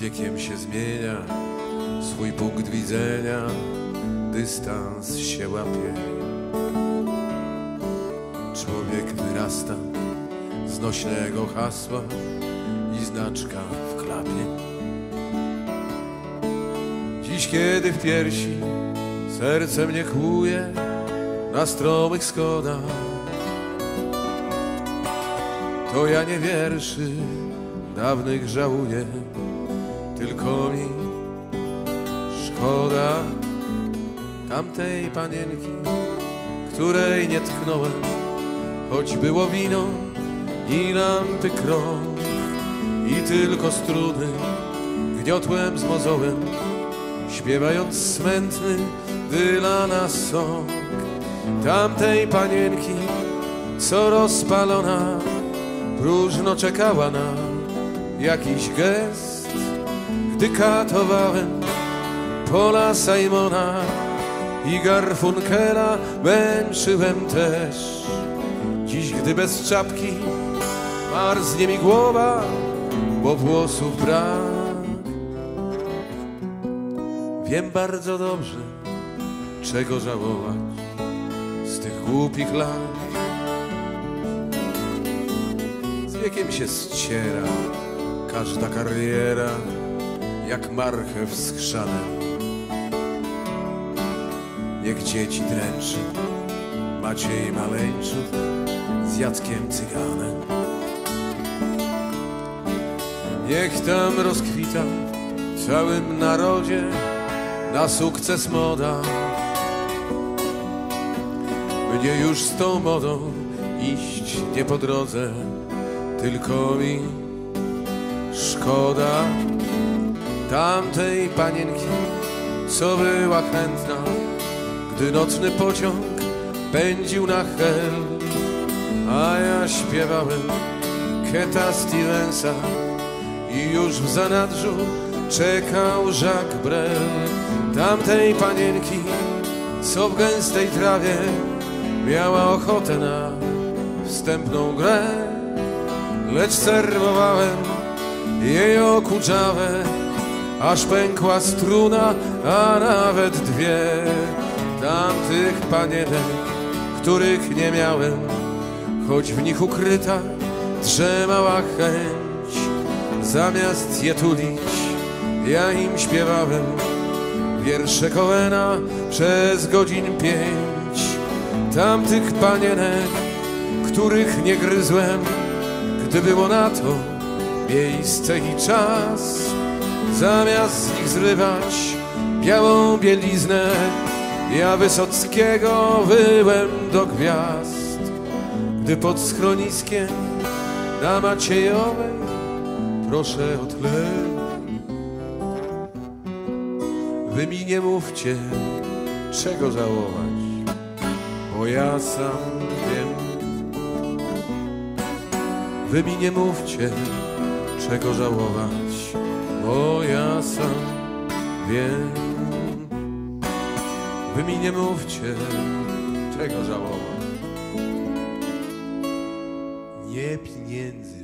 wiekiem się zmienia swój punkt widzenia, dystans się łapie. Człowiek wyrasta z nośnego hasła i znaczka w klapie. Dziś, kiedy w piersi serce mnie kłuje na stromych schodach, to ja nie wierszy dawnych żałuję, tylko mi. Szkoda tamtej panienki, której nie tknąłem, choć było wino i lampy krąg. I tylko struny gniotłem z mozołem, śpiewając smętny Dylana song. Tamtej panienki, co rozpalona próżno czekała na jakiś gest, gdy katowałem Pola Simona i Garfunkela męczyłem też. Dziś, gdy bez czapki marznie mi głowa, bo włosów brak. Wiem bardzo dobrze, czego żałować z tych głupich lat. Z wiekiem się ściera każda kariera, jak marchew z chrzanem. Niech dzieci dręczy Maciej Maleńczuk z Jackiem Cyganem. Niech tam rozkwita w całym narodzie na sukces moda. Mnie już z tą modą iść nie po drodze, tylko mi szkoda tamtej panienki, co była chętna, gdy nocny pociąg pędził na hel, a ja śpiewałem Keta Stevensa i już w zanadrzu czekał Jacques Brel, tamtej panienki, co w gęstej trawie miała ochotę na wstępną grę, lecz serwowałem jej okuczawę, aż pękła struna, a nawet dwie tamtych panienek, których nie miałem, choć w nich ukryta drzemała chęć. Zamiast je tulić, ja im śpiewałem wiersze Coena przez godzin pięć. Tamtych panienek, których nie gryzłem, gdy było na to miejsce i czas. Zamiast z nich zrywać białą bieliznę, ja Wysockiego wyłem do gwiazd. Gdy pod schroniskiem na Maciejowej proszę o tlen. Wy mi nie mówcie, czego żałować, bo ja sam wiem. Wy mi nie mówcie, czego żałować, bo ja sam wiem. Wy mi nie mówcie, czego żałować. Nie pieniędzy,